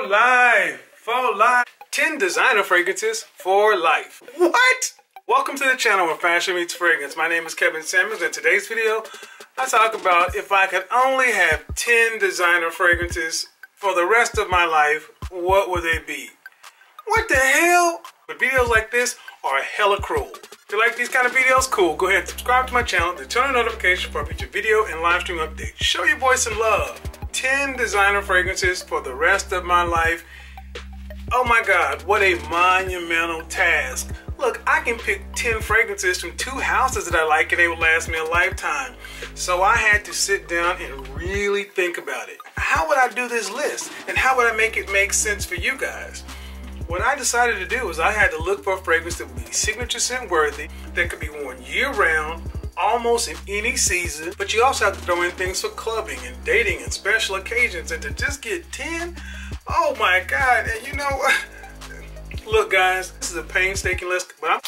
For life. For life. 10 designer fragrances for life. What? Welcome to the channel where fashion meets fragrance. My name is Kevin Samuels. In today's video, I talk about if I could only have 10 designer fragrances for the rest of my life, what would they be? What the hell? But videos like this are hella cruel. If you like these kind of videos, cool. Go ahead and subscribe to my channel to turn on notifications for future video and live stream updates. Show your boy some love. 10 designer fragrances for the rest of my life. Oh my God, what a monumental task. Look, I can pick 10 fragrances from two houses that I like and they will last me a lifetime. So I had to sit down and really think about it. How would I do this list? And how would I make it make sense for you guys? What I decided to do was I had to look for a fragrance that would be signature scent worthy, that could be worn year round, almost in any season, but you also have to throw in things for clubbing and dating and special occasions. And to just get 10, oh my God, and you know what? Look guys, this is a painstaking list, but I'm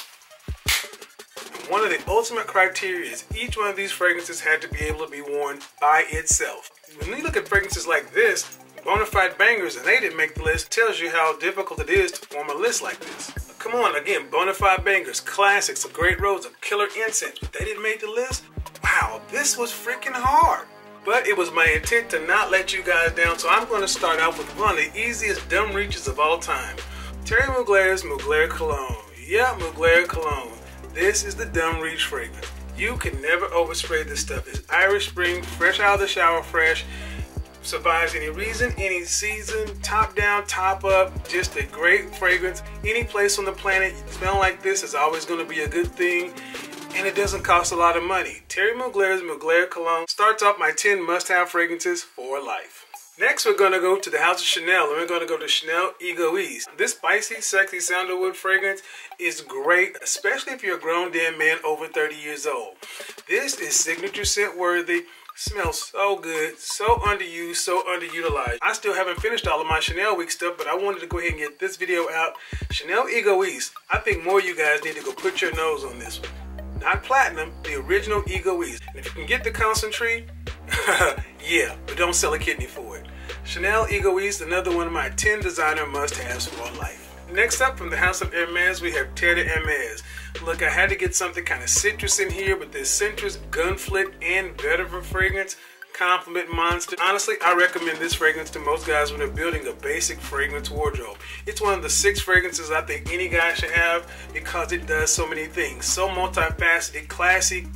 one of the ultimate criteria is each one of these fragrances had to be able to be worn by itself. When you look at fragrances like this, Bonafide bangers, and they didn't make the list, tells you how difficult it is to form a list like this. Come on, again, Bonafide bangers, classics, a great rose, a killer incense, but they didn't make the list? Wow, this was freaking hard. But it was my intent to not let you guys down, so I'm going to start out with one of the easiest dumb reaches of all time. Thierry Mugler's Mugler Cologne. Yeah, Mugler Cologne. This is the dumb reach fragrance. You can never overspray this stuff. It's Irish Spring, fresh out of the shower, fresh survives any reason, any season, top down, top up, just a great fragrance. Any place on the planet smell like this is always going to be a good thing and it doesn't cost a lot of money. Thierry Mugler's Mugler Cologne starts off my 10 must-have fragrances for life. Next, we're going to go to the house of Chanel, and we're going to go to Chanel Egoiste. This spicy, sexy sandalwood fragrance is great, especially if you're a grown damn man over 30 years old. This is signature scent worthy. Smells so good, so underused, so underutilized. I still haven't finished all of my Chanel week stuff, but I wanted to go ahead and get this video out. Chanel Egoiste. I think more you guys need to go put your nose on this one. Not platinum, the original Egoiste. And if you can get the concentrate, yeah, but don't sell a kidney for it. Chanel Egoiste, another one of my 10 designer must-haves for life. Next up from the house of Hermes, we have Terre Hermes. Look, I had to get something kind of citrus in here, but this citrus, gunflint, and vetiver fragrance compliment monster. Honestly, I recommend this fragrance to most guys when they're building a basic fragrance wardrobe. It's one of the six fragrances I think any guy should have because it does so many things. So multifaceted, classy,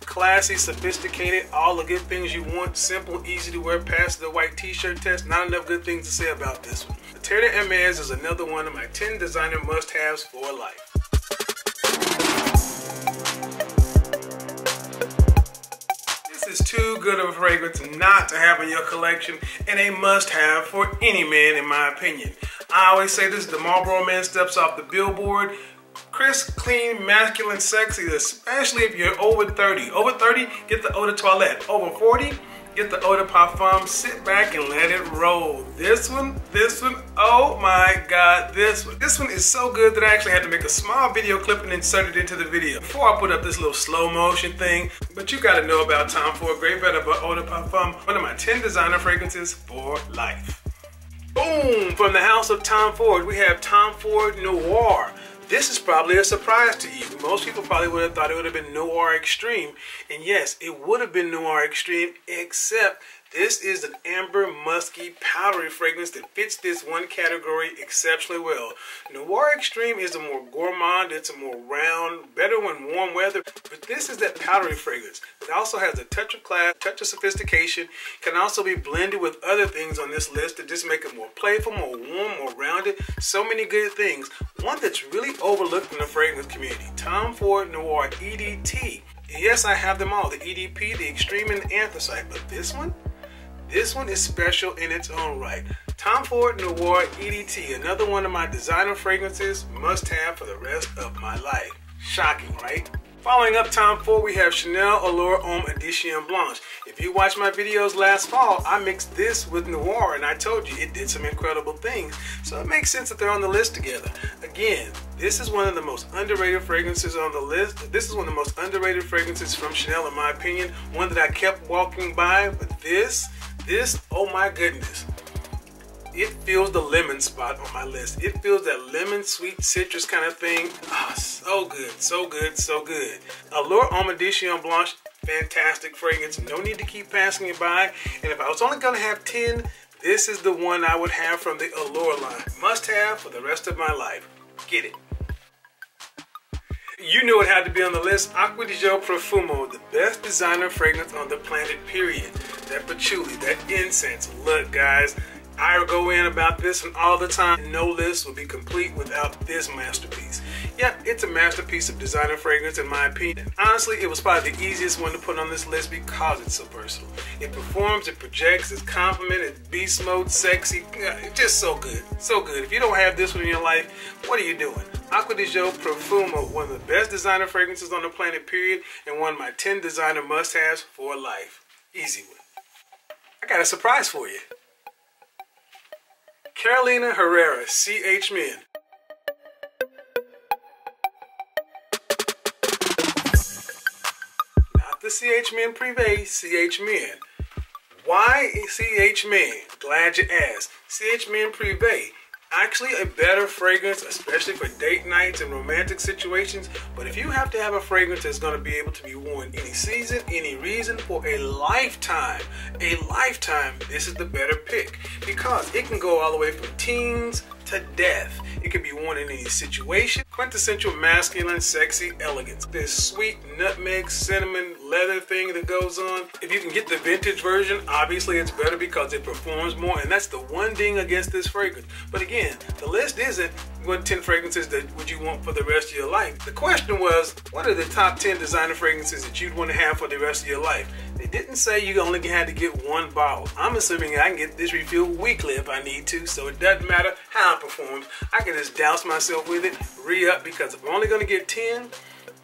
classy, sophisticated, all the good things you want, simple, easy to wear, past the white t-shirt test. Not enough good things to say about this one. Terre Hermes is another one of my 10 designer must-haves for life. This is too good of a fragrance not to have in your collection and a must-have for any man in my opinion. I always say this, the Marlboro Man steps off the billboard, crisp, clean, masculine, sexy, especially if you're over 30. Over 30, get the eau de toilette. Over 40, get the eau de parfum, sit back and let it roll. This one, this one, oh my God, this one. This one is so good that I actually had to make a small video clip and insert it into the video. Before I put up this little slow motion thing, but you gotta know about Tom Ford Grey Vetiver about Eau de Parfum, one of my 10 designer fragrances for life. Boom! From the house of Tom Ford, we have Tom Ford Noir. This is probably a surprise to you. Most people probably would have thought it would have been Noir Extreme. And yes, it would have been Noir Extreme, except this is an amber, musky, powdery fragrance that fits this one category exceptionally well. Noir Extreme is a more gourmand, it's a more round, better when warm weather, but this is that powdery fragrance. It also has a touch of class, touch of sophistication, can also be blended with other things on this list to just make it more playful, more warm, more rounded. So many good things. One that's really overlooked in the fragrance community, Tom Ford Noir EDT. Yes, I have them all, the EDP, the Extreme, and the Anthracite, but this one? This one is special in its own right. Tom Ford Noir EDT, another one of my designer fragrances, must have for the rest of my life. Shocking, right? Following up Tom Ford, we have Chanel Allure Homme Edition Blanche. If you watched my videos last fall, I mixed this with Noir and I told you it did some incredible things. So it makes sense that they're on the list together. Again, this is one of the most underrated fragrances on the list. This is one of the most underrated fragrances from Chanel in my opinion. One that I kept walking by, but this this, oh my goodness. It fills the lemon spot on my list. It feels that lemon, sweet citrus kind of thing. Oh, so good, so good, so good. Allure Edition Blanche, fantastic fragrance. No need to keep passing it by. And if I was only gonna have 10, this is the one I would have from the Allure line. Must have for the rest of my life. Get it. You knew it had to be on the list. Acqua di Gio Profumo, the best designer fragrance on the planet, period. That patchouli, that incense. Look, guys, I go in about this one all the time. No list would be complete without this masterpiece. Yep, it's a masterpiece of designer fragrance in my opinion. Honestly, it was probably the easiest one to put on this list because it's so versatile. It performs, it projects, it's compliment, it's beast mode, sexy. It's just so good, so good. If you don't have this one in your life, what are you doing? Acqua di Gio Profumo, one of the best designer fragrances on the planet, period, and one of my 10 designer must-haves for life. Easy one. I got a surprise for you. Carolina Herrera, CH Men. Not the CH Men Privé, CH Men. Why CH Men? Glad you asked. CH Men Privé actually a better fragrance, especially for date nights and romantic situations. But if you have to have a fragrance that's going to be able to be worn any season, any reason, for a lifetime, a lifetime, this is the better pick because it can go all the way from teens to death. It can be worn in any situation. Quintessential masculine, sexy elegance. This sweet nutmeg, cinnamon, leather thing that goes on. If you can get the vintage version, obviously it's better because it performs more. And that's the one thing against this fragrance. But again, the list isn't what 10 fragrances that would you want for the rest of your life. The question was, what are the top 10 designer fragrances that you'd want to have for the rest of your life? They didn't say you only had to get one bottle. I'm assuming I can get this refilled weekly if I need to, so it doesn't matter how it performs. I can just douse myself with it, re-up, because if I'm only going to get 10,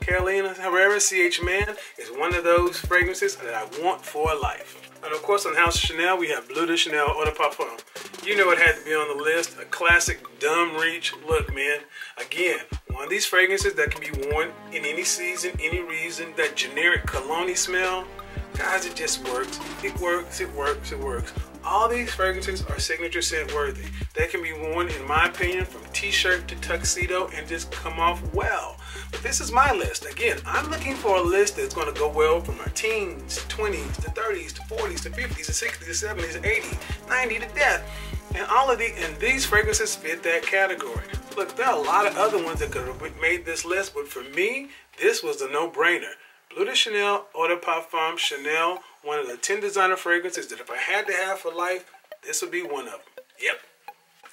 Carolina Herrera CH Man is one of those fragrances that I want for life. And of course on House Chanel, we have Bleu de Chanel Eau de Parfum. You know it had to be on the list. A classic dumb reach. Look, man, again, one of these fragrances that can be worn in any season, any reason. That generic cologne smell, guys, it just works. It works, it works, it works. All these fragrances are signature scent worthy. They can be worn, in my opinion, from t-shirt to tuxedo and just come off well. But this is my list. Again, I'm looking for a list that's going to go well from our teens, 20s, to 30s, to 40s, to 50s, to 60s, to 70s, to 80s, 90 to death. And all of these, and these fragrances fit that category. Look, there are a lot of other ones that could have made this list, but for me, this was a no-brainer. Bleu de Chanel Eau de Parfum Chanel, one of the 10 designer fragrances that if I had to have for life, this would be one of them. Yep.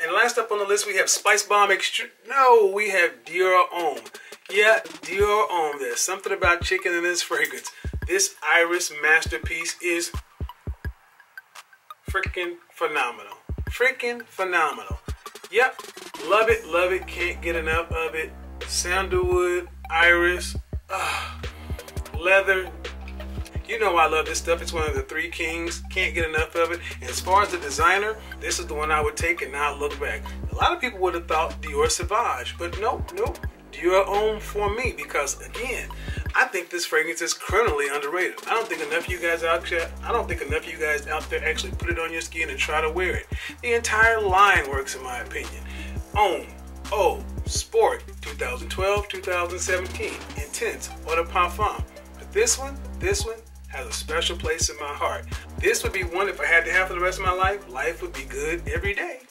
And last up on the list, we have Spice Bomb Extra. No, we have Dior Homme. Yeah, Dior Homme. There's something about chicken in this fragrance. This iris masterpiece is freaking phenomenal. Freaking phenomenal. Yep, love it, love it, can't get enough of it. Sandalwood, iris, ugh, leather. You know I love this stuff. It's one of the three kings. Can't get enough of it. And as far as the designer, this is the one I would take and not look back. A lot of people would have thought Dior Sauvage, but nope, nope Dior Homme for me because again, I think this fragrance is criminally underrated. I don't think enough of you guys out there, I don't think enough of you guys out there actually put it on your skin and try to wear it. The entire line works in my opinion. Homme, Oh, Sport, 2012, 2017, Intense, Eau de Parfum. But this one, this one has a special place in my heart. This would be one if I had to have for the rest of my life, life would be good every day.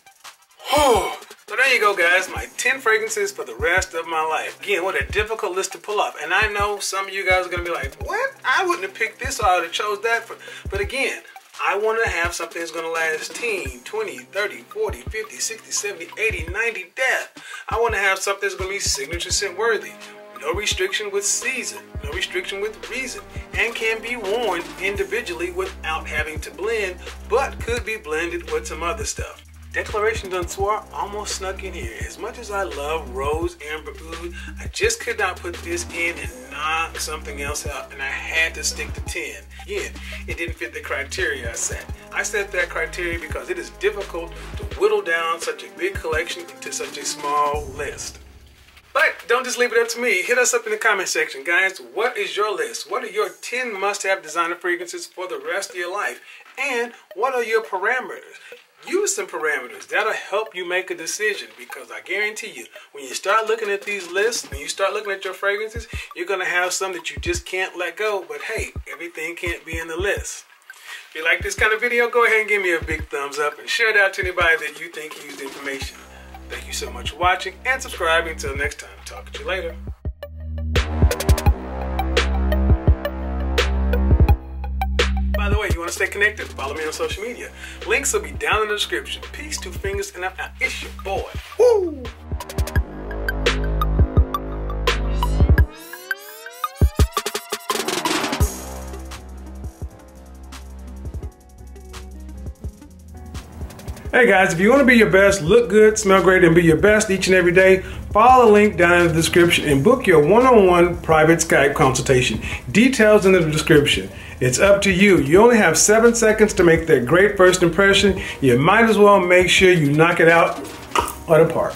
Oh, so there you go, guys. My 10 fragrances for the rest of my life. Again, what a difficult list to pull off. And I know some of you guys are to be like, what? I wouldn't have picked this or I would have chose that. For. But again, I want to have something that's going to last 10, 20, 30, 40, 50, 60, 70, 80, 90 death. I want to have something that's going to be signature scent worthy. No restriction with season, no restriction with reason, and can be worn individually without having to blend, but could be blended with some other stuff. Declaration d'un Soir almost snuck in here. As much as I love Rose Amber Oud, I just could not put this in and knock something else out, and I had to stick to 10. Again, it didn't fit the criteria I set. I set that criteria because it is difficult to whittle down such a big collection into such a small list. But don't just leave it up to me. Hit us up in the comment section, guys. What is your list? What are your 10 must-have designer fragrances for the rest of your life? And what are your parameters? use some parameters. That'll help you make a decision because I guarantee you, when you start looking at these lists, when you start looking at your fragrances, you're going to have some that you just can't let go. But hey, everything can't be in the list. If you like this kind of video, go ahead and give me a big thumbs up and share it out to anybody that you think used information. Thank you so much for watching and subscribing. Until next time, talk to you later. By the way, you want to stay connected? Follow me on social media. Links will be down in the description. Peace, two fingers, and I'm out. It's your boy. Woo! Hey guys, if you want to be your best, look good, smell great, and be your best each and every day, follow the link down in the description and book your one-on-one private Skype consultation. Details in the description. It's up to you. You only have seven seconds to make that great first impression. You might as well make sure you knock it out of the park.